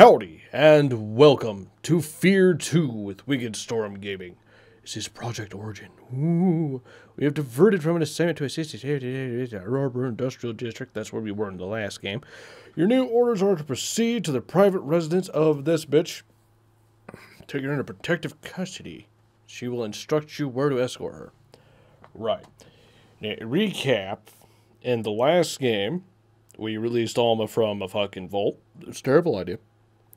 Howdy, and welcome to Fear 2 with Wicked Storm Gaming. This is Project Origin. Ooh, we have diverted from an assignment to assist the Arbor Industrial District. That's where we were in the last game. Your new orders are to proceed to the private residence of this bitch. Take her into protective custody. She will instruct you where to escort her. Right. Now, recap. In the last game, we released Alma from a fucking vault. It's a terrible idea.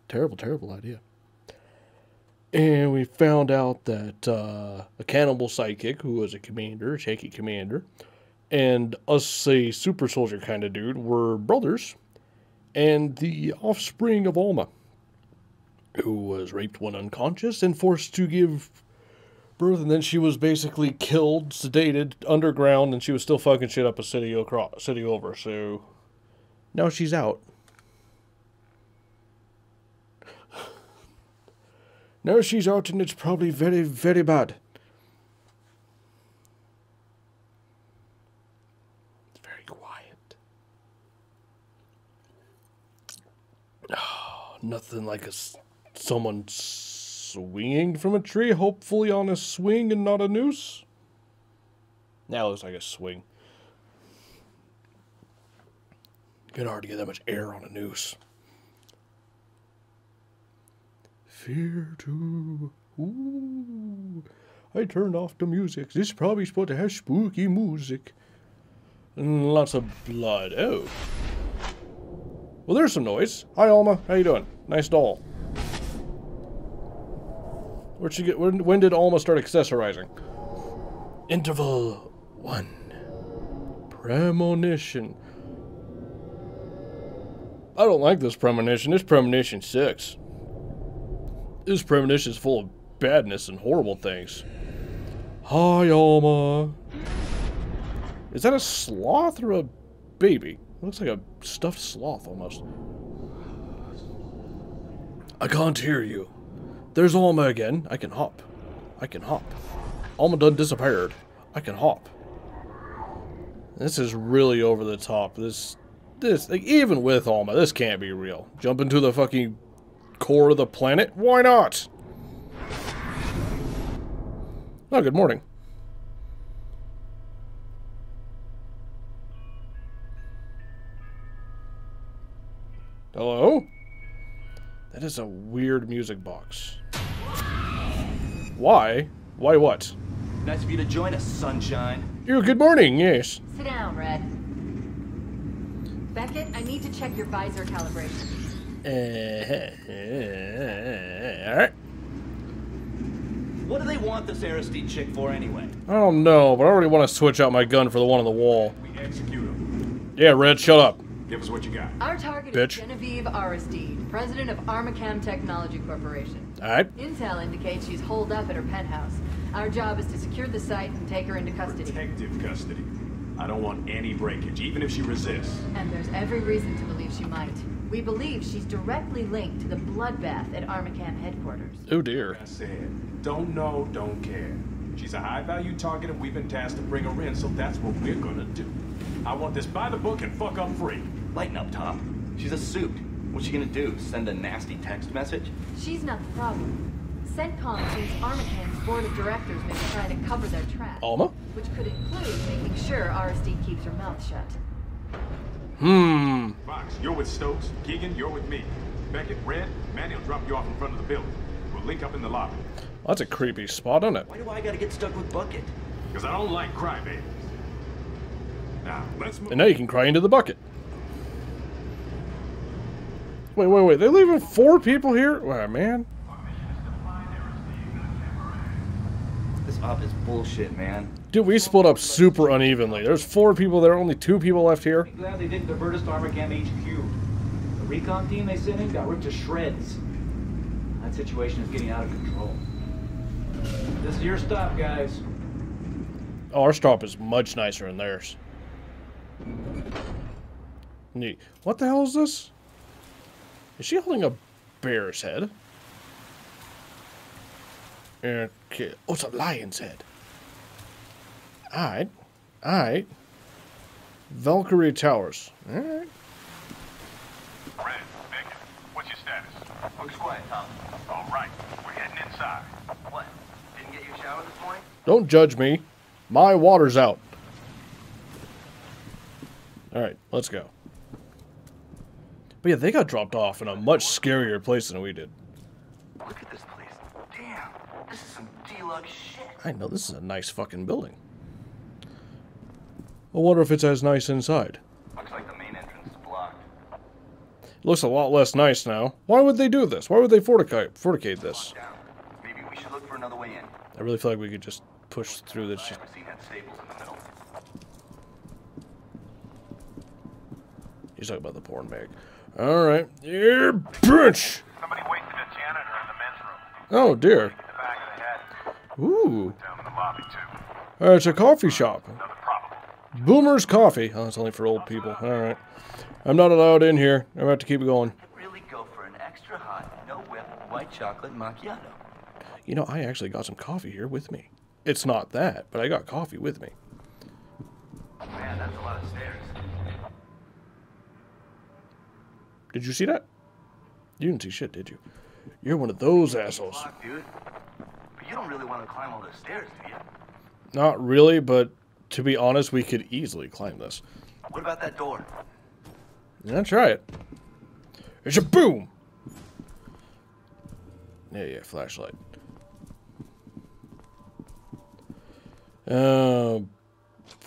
Terrible, terrible idea. And we found out that uh, a cannibal psychic, who was a commander, a shaky commander, and us, a super soldier kind of dude, were brothers, and the offspring of Alma, who was raped when unconscious and forced to give birth, and then she was basically killed, sedated, underground, and she was still fucking shit up a city across, city over. So now she's out. Now she's out, and it's probably very, very bad. It's very quiet. Oh, nothing like a someone swinging from a tree, hopefully on a swing and not a noose. Now it looks like a swing. Can hard to get that much air on a noose. Fear two. Ooh. I turned off the music. This is probably supposed to have spooky music. And lots of blood. Oh. Well, there's some noise. Hi, Alma. How you doing? Nice doll. Where'd she get? When, when did Alma start accessorizing? Interval one. Premonition. I don't like this premonition. This premonition sucks. This premonition is full of badness and horrible things. Hi, Alma. Is that a sloth or a baby? looks like a stuffed sloth almost. I can't hear you. There's Alma again. I can hop. I can hop. Alma done disappeared. I can hop. This is really over the top. This, this, like, even with Alma, this can't be real. Jump into the fucking core of the planet? Why not? Oh, good morning. Hello? That is a weird music box. Why? Why what? Nice of you to join us, sunshine. You, good morning, yes. Sit down, Red. Beckett, I need to check your visor calibration. Uh, Alright. What do they want this Aristide chick for anyway? I don't know, but I already want to switch out my gun for the one on the wall. We execute him. Yeah, Red, shut up. Give us what you got. Our target Bitch. is Genevieve Aristide, president of Armacham Technology Corporation. Alright. Intel indicates she's holed up at her penthouse. Our job is to secure the site and take her into custody. Protective custody. I don't want any breakage, even if she resists. And there's every reason to believe she might. We believe she's directly linked to the bloodbath at Armacham headquarters. Oh dear. I said, don't know, don't care. She's a high-value target, and we've been tasked to bring her in, so that's what we're gonna do. I want this by the book and fuck up free. Lighten up, Tom. She's a suit. What's she gonna do? Send a nasty text message? She's not the problem. CENTCOM thinks Armacham's board of directors may be trying to cover their tracks. Alma? Which could include making sure Aristide keeps her mouth shut. Hmm. Fox, you're with Stokes. Keegan, you're with me. Beckett, Red, Manny will drop you off in front of the building. We'll link up in the lobby. That's a creepy spot, isn't it? Why do I gotta get stuck with Bucket? Because I don't like crybabies. Now, let's move. And now you can cry into the bucket. Wait, wait, wait. They're leaving four people here? Wow, man. This op is bullshit, man. Dude, we split up super unevenly. There's four people there, only two people left here. I'm glad they didn't divert us to Armacham HQ. The recon team they sent in got ripped to shreds. That situation is getting out of control. This is your stop, guys. Oh, our stop is much nicer than theirs. Neat. What the hell is this? Is she holding a bear's head? Okay. Oh, it's a lion's head. Alright. Alright. Valkyrie Towers. Alright. Red, Beckett, what's your status? Looks quiet, Tom. All right, we're heading inside. What? Didn't get your shower this morning? Don't judge me. My water's out. Alright, let's go. But yeah, they got dropped off in a much scarier place than we did. Look at this place. Damn, this is some deluxe shit. I know, this is a nice fucking building. I wonder if it's as nice inside. Looks like the main entrance is blocked. It looks a lot less nice now. Why would they do this? Why would they forticate, forticate this? Maybe we should look for another way in. I really feel like we could just push through this. I seen had staples in the middle. he's talking about the porn bag. Alright. Yeah, bitch! Somebody wasted a janitor in the men's room. Oh dear. In the back of the head. Ooh. Down in the lobby, too. Uh, it's a coffee shop. Boomer's Coffee. Oh, it's only for old people. Alright. I'm not allowed in here. I'm about to keep it going. Really go for an extra hot, no whip, white chocolate macchiato. You know, I actually got some coffee here with me. It's not that, but I got coffee with me. Man, that's a lot of stairs. Did you see that? You didn't see shit, did you? You're one of those assholes. Block, dude. But you don't really want to climb all those stairs, do you? Not really, but to be honest, we could easily climb this. What about that door? Yeah, try it. It's a boom! Yeah, yeah, flashlight. Oh,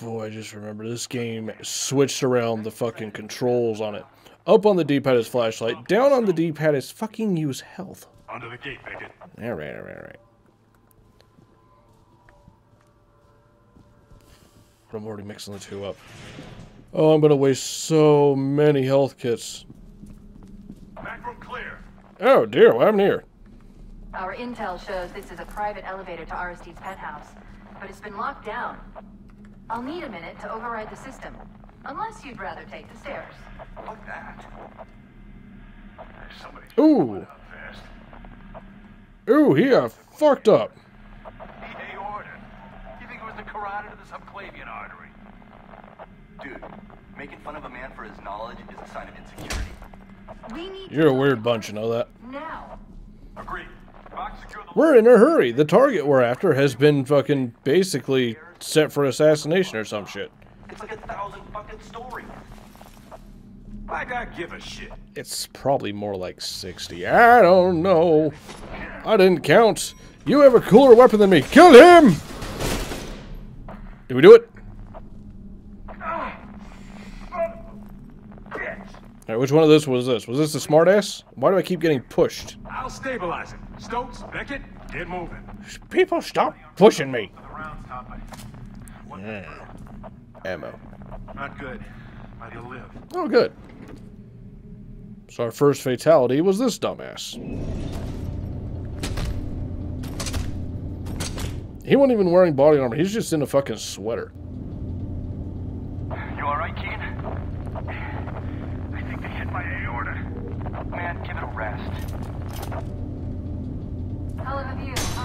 boy, I just remember this game switched around the fucking controls on it. Up on the D-pad is flashlight, down on the D-pad is fucking use health. Under the gate, Bigot. Alright, alright, alright. But I'm already mixing the two up. Oh, I'm gonna waste so many health kits. Back room clear. Oh dear, what happened here? Our intel shows this is a private elevator to Aristide's penthouse, but it's been locked down. I'll need a minute to override the system, unless you'd rather take the stairs. Fuck that. There's somebody Ooh. up fast. Ooh, he got fucked up. He aorta. You think it was the carotid or the subclavian artery? Dude, making fun of a man for his knowledge is a sign of insecurity. We need You're a weird bunch, you know that? now. Agreed. Box secure the We're in a hurry. The target we're after has been fucking basically set for assassination or some shit. It's like a thousand fucking stories. Like I give a shit. It's probably more like 60. I don't know. I didn't count. You have a cooler weapon than me. Kill him! Did we do it? Alright, which one of this was this? Was this the smartass? Why do I keep getting pushed? I'll stabilize it. Stokes, Beckett, get moving. People stop pushing me. The rounds, Tommy. Yeah. Ammo. Not good. But he'll live. Oh, good. So our first fatality was this dumbass. He wasn't even wearing body armor. He's just in a fucking sweater. You alright, Keen? I think they hit my aorta. Man, give it a rest. Hell of a view, huh?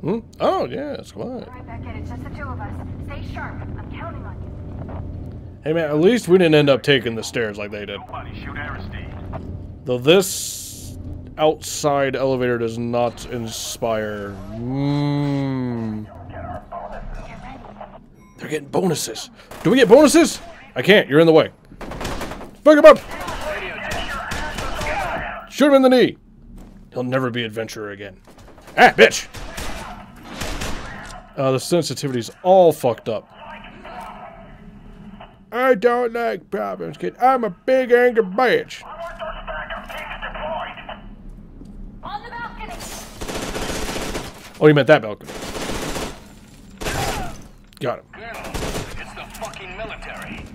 Hmm? Oh, yes, come on. Right back in. It's just the two of us. Stay sharp. I'm counting on you. Hey, man, at least we didn't end up taking the stairs like they did. Nobody shoot Aristide. Though this outside elevator does not inspire. Mm. They're getting bonuses. Do we get bonuses? I can't. You're in the way. Pick him up. Shoot him in the knee. He'll never be adventurer again. Ah, bitch. Uh, the sensitivity's all fucked up. I don't like problems, kid. I'm a big angry bitch. On the balcony. Oh, you meant that balcony. Got him. It's the fucking military.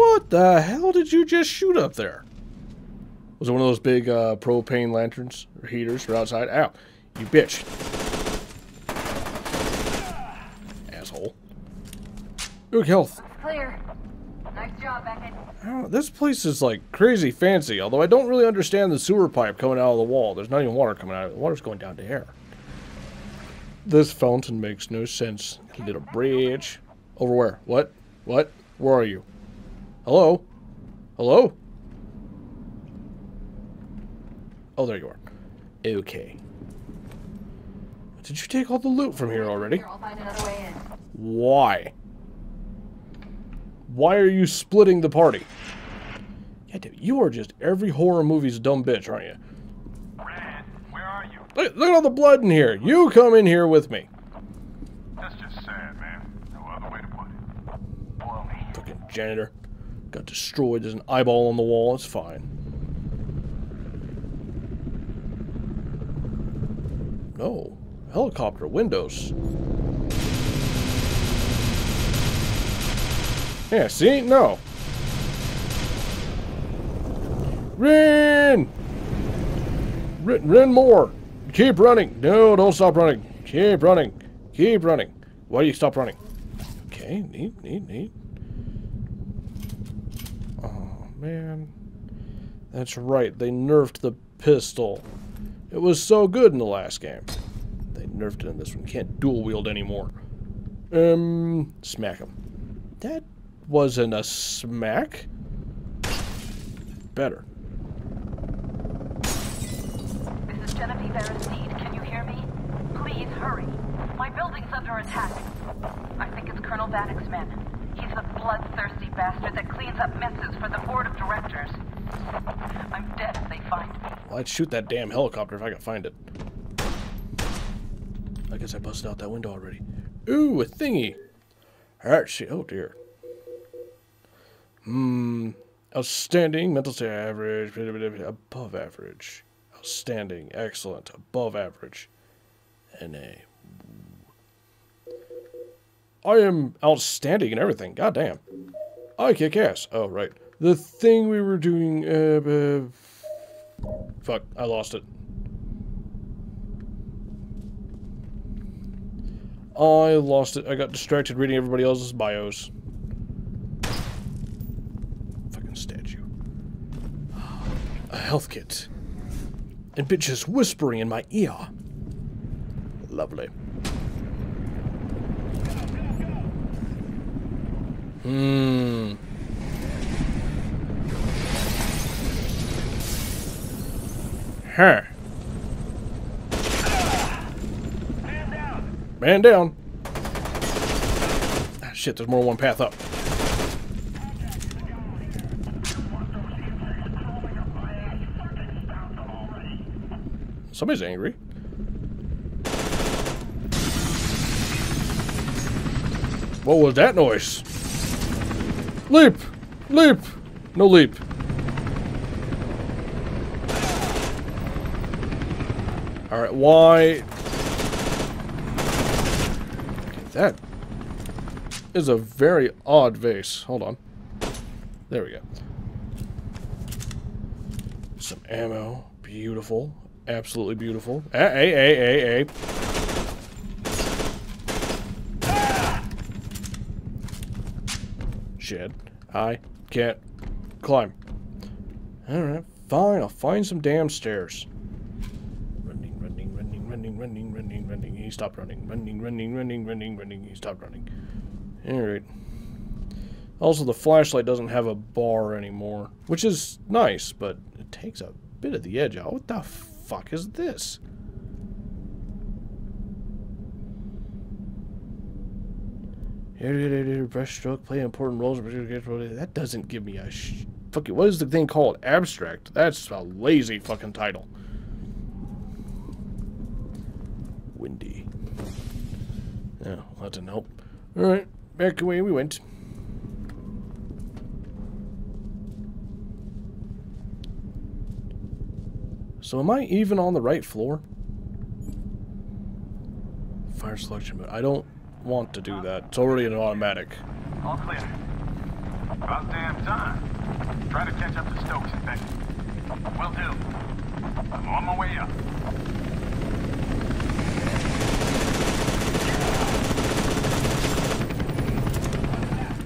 What the hell did you just shoot up there? Was it one of those big uh, propane lanterns or heaters for outside? Ow, you bitch. Asshole. Good health. Clear. Nice job, Beckett. Know, this place is like crazy fancy, although I don't really understand the sewer pipe coming out of the wall. There's not even water coming out of it. The water's going down to air. This fountain makes no sense. He did a bridge. Over where? What? What? Where are you? Hello? Hello? Oh, there you are. Okay. Did you take all the loot from here already? Here, I'll find another way in. Why? Why are you splitting the party? Yeah, dude, you are just every horror movie's dumb bitch, aren't you? Red, where are you? Look, look at all the blood in here. You come in here with me. That's just sad, man. No other way to put it. Boil me. Fucking janitor. Got destroyed. There's an eyeball on the wall. It's fine. No. Helicopter windows. Yeah, see? No. Run! Run, run more. Keep running. No, don't stop running. Keep running. Keep running. Why do you stop running? Okay, neat, neat, neat. Oh, man. That's right, they nerfed the pistol. It was so good in the last game. They nerfed it in this one. Can't dual wield anymore. Um, smack him. That wasn't a smack. Better. This is Genevieve Aristide. Can you hear me? Please hurry. My building's under attack. I think it's Colonel Vanek's men. He's the bloodthirsty bastard that cleans up messes for the board of directors. I'm dead if they find me. Well, I'd shoot that damn helicopter if I could find it. I guess I busted out that window already. Ooh, a thingy. Alright, shit. Oh, dear. Hmm. Outstanding. Mental state average. Above average. Outstanding. Excellent. Above average. NA. I am outstanding in everything. God damn. I kick ass. Oh, right. The thing we were doing. Uh, uh, fuck, I lost it. I lost it. I got distracted reading everybody else's bios. Fucking statue. A health kit. And bitches whispering in my ear. Lovely. Hmm. Huh. Man down. Man Ah, shit, there's more one path up. Somebody's angry. What was that noise? Leap! Leap! No leap. Alright, why... That is a very odd vase. Hold on. There we go. Some ammo. Beautiful. Absolutely beautiful. Hey, hey, hey, hey, hey. Shed. I can't climb. Alright, fine. I'll find some damn stairs. Running, running, running, running, running, running, running. He stopped running. Running, running, running, running, running. He stopped running. Alright. Also, the flashlight doesn't have a bar anymore, which is nice, but it takes a bit of the edge out. What the fuck is this? Brushstroke play important roles. That doesn't give me a sh. What is the thing called? Abstract. That's a lazy fucking title. Windy. No, that didn't help. All right, back away we went. So am I even on the right floor? Fire selection but I don't want to do that. It's already an automatic. All clear. About damn time. Try to catch up to Stokes and Becky. Will do. I'm on my way up.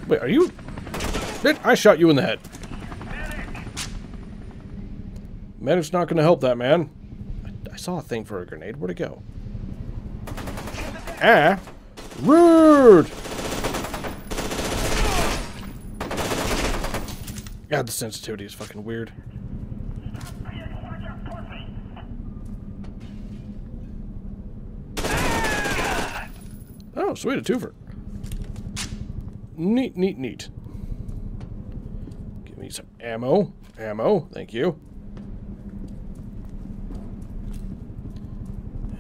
Wait, are you? I shot you in the head. Medic's not going to help that man. I, I saw a thing for a grenade. Where'd it go? Ah! Rude! God, the sensitivity is fucking weird. Oh, sweet, a twofer. Neat, neat, neat. Give me some ammo. Ammo, thank you.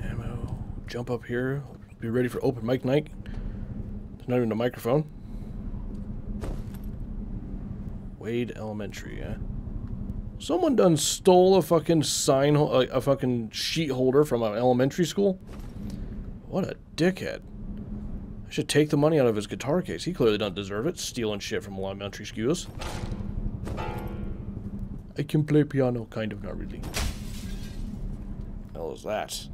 Ammo. Jump up here, be ready for open mic night. There's not even a microphone. Wade Elementary, yeah. Someone done stole a fucking sign, a, a fucking sheet holder from an elementary school. What a dickhead. I should take the money out of his guitar case. He clearly doesn't deserve it, stealing shit from elementary schools. I can play piano, kind of, not really. hell is that?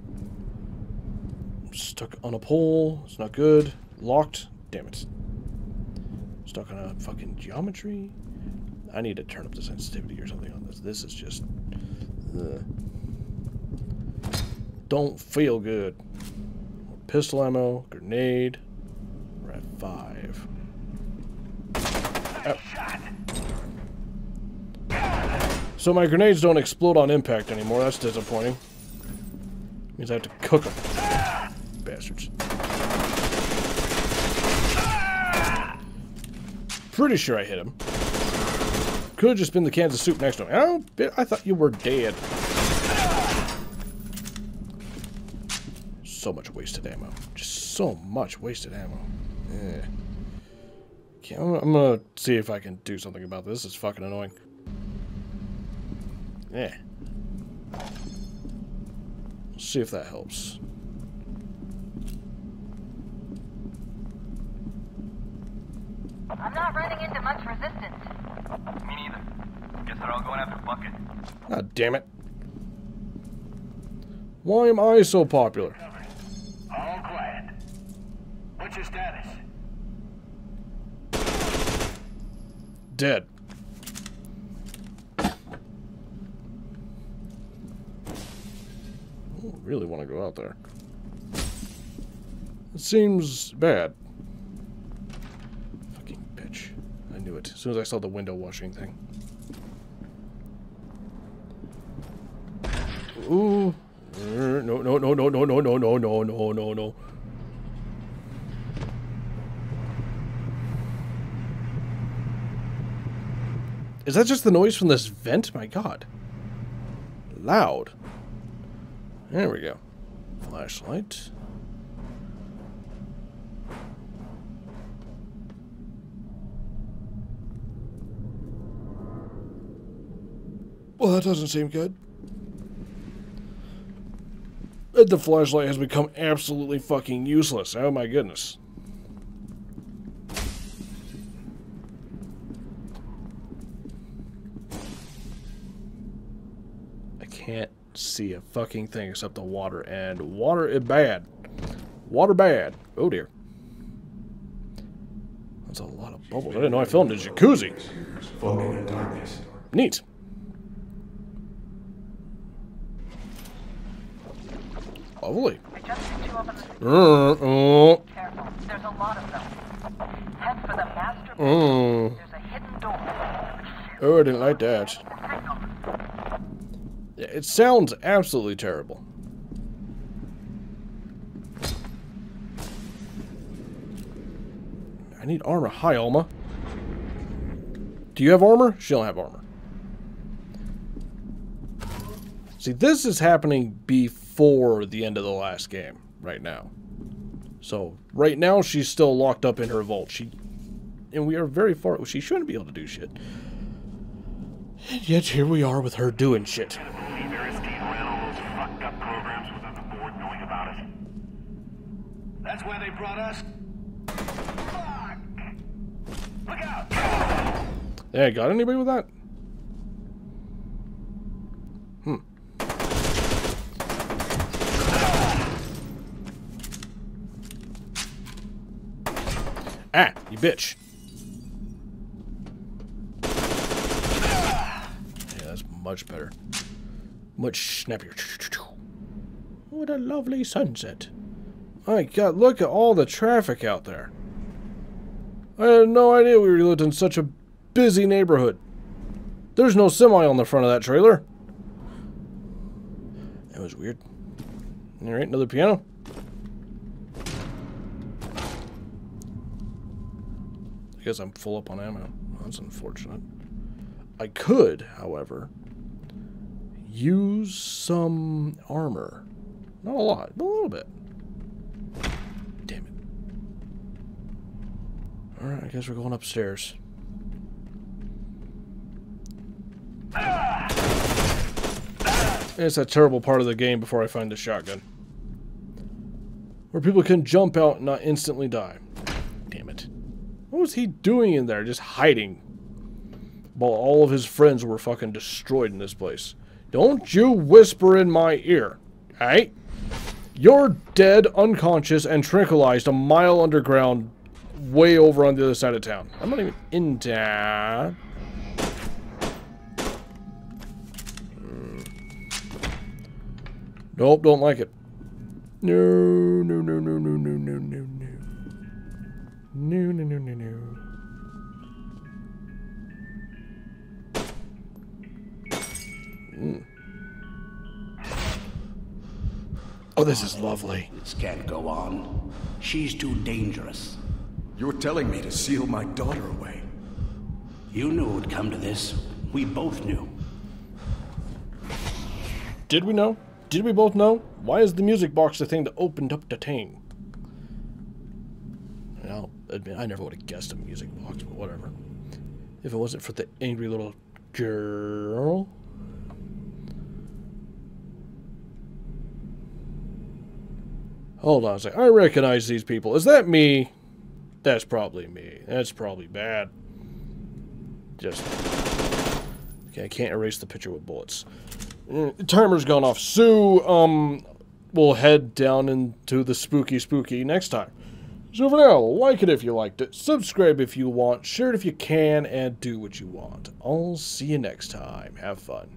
Stuck on a pole. It's not good. Locked. Damn it. Stuck on a fucking geometry. I need to turn up the sensitivity or something on this. This is just. ugh. Don't feel good. Pistol ammo, grenade. We're at five. Ow. So my grenades don't explode on impact anymore. That's disappointing. Means I have to cook them. Bastards. Pretty sure I hit him. Could have just been the cans of soup next to him. Oh, I thought you were dead. So much wasted ammo. Just so much wasted ammo. Yeah. Okay, I'm, I'm gonna see if I can do something about this. It's fucking annoying. Yeah. See if that helps. I'm not running into much resistance. Me neither. Guess they're all going after Bucket. God damn it. Why am I so popular? All quiet. What's your status? Dead. I don't really want to go out there. It seems bad. Fucking bitch. I knew it. As soon as I saw the window washing thing. Ooh. Er, No, no, no, no, no, no, no, no, no, no, no, no. Is that just the noise from this vent? My god. Loud. There we go. Flashlight. Well, that doesn't seem good. The flashlight has become absolutely fucking useless. Oh my goodness. I can't see a fucking thing except the water, and water is bad. Water bad. Oh dear. That's a lot of bubbles. I didn't know I filmed a jacuzzi. Floating in darkness. Neat. Lovely. I just hit two of them. Uh, uh, Careful. There's a lot of them. Head for the master. uh. There's a hidden door. Oh, I didn't like that. Yeah, It sounds absolutely terrible. I need armor. Hi, Alma. Do you have armor? She don't have armor. See, this is happening before the end of the last game, right now. So, right now, she's still locked up in her vault. She, and we are very far. She shouldn't be able to do shit. And yet, here we are with her doing shit. Can't believe Aristide ran all those fucked up programs without the board knowing about it. That's why they brought us. Fuck! Look out! Hey, got anybody with that? Ah, you bitch. Yeah, that's much better. Much snappier. What a lovely sunset. My god, look at all the traffic out there. I had no idea we lived in such a busy neighborhood. There's no semi on the front of that trailer. That was weird. Alright, another piano. Because I'm full up on ammo. That's unfortunate. I could, however, use some armor. Not a lot, but a little bit. Damn it. Alright, I guess we're going upstairs. It's a terrible part of the game before I find the shotgun. Where people can jump out and not instantly die. What was he doing in there? Just hiding. While all of his friends were fucking destroyed in this place. Don't you whisper in my ear. Hey? You're dead, unconscious, and tranquilized a mile underground way over on the other side of town. I'm not even in town. Nope, don't like it. No, no, no, no, no, no, no, no, no. No, no, no, no, no. Mm. Oh, this is lovely. This can't go on. She's too dangerous. You're telling me to seal my daughter away. You knew it would come to this. We both knew. Did we know? Did we both know? Why is the music box the thing that opened up the thing? I never would have guessed a music box, but whatever. If it wasn't for the angry little girl. Hold on a. I recognize these people. Is that me? That's probably me. That's probably bad. Just. Okay, I can't erase the picture with bullets. Mm, timer's gone off. Sue, um, we'll head down into the spooky spooky next time. So for now, like it if you liked it, subscribe if you want, share it if you can, and do what you want. I'll see you next time. Have fun.